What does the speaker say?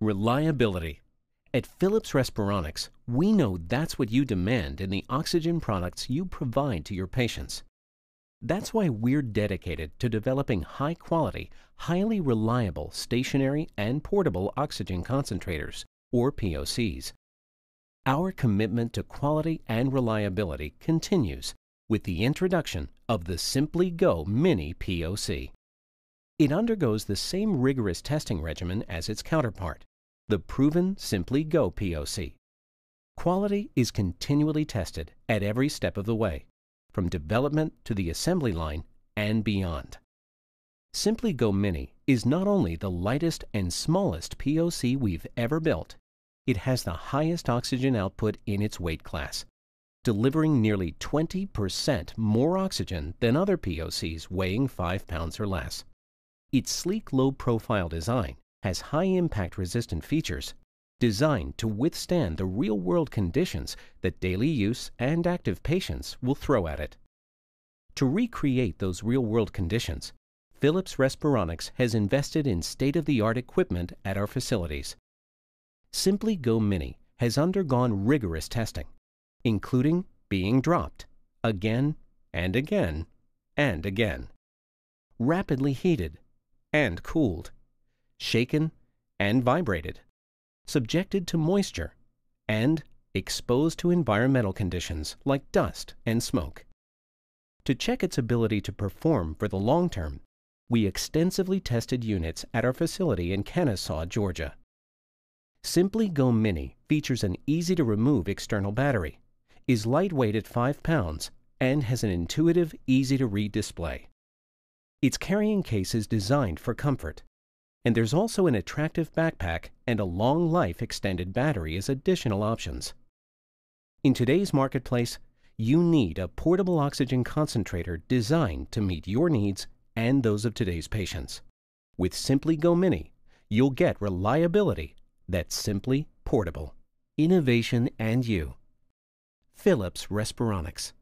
Reliability. At Philips Respironics, we know that's what you demand in the oxygen products you provide to your patients. That's why we're dedicated to developing high quality, highly reliable stationary and portable oxygen concentrators, or POCs. Our commitment to quality and reliability continues with the introduction of the SimplyGo Mini POC. It undergoes the same rigorous testing regimen as its counterpart, the proven SimplyGo POC. Quality is continually tested at every step of the way, from development to the assembly line and beyond. SimplyGo Mini is not only the lightest and smallest POC we've ever built, it has the highest oxygen output in its weight class, delivering nearly 20% more oxygen than other POCs weighing 5 pounds or less. Its sleek low profile design has high impact resistant features designed to withstand the real world conditions that daily use and active patients will throw at it. To recreate those real world conditions, Philips Respironics has invested in state of the art equipment at our facilities. SimplyGo Mini has undergone rigorous testing, including being dropped again and again and again, rapidly heated and cooled, shaken and vibrated, subjected to moisture, and exposed to environmental conditions like dust and smoke. To check its ability to perform for the long term, we extensively tested units at our facility in Kennesaw, Georgia. SimplyGo Mini features an easy to remove external battery, is lightweight at 5 pounds, and has an intuitive, easy to read display. Its carrying case is designed for comfort, and there's also an attractive backpack and a long life extended battery as additional options. In today's marketplace, you need a portable oxygen concentrator designed to meet your needs and those of today's patients. With SimplyGo Mini, you'll get reliability that's simply portable. Innovation and you. Philips Respironics.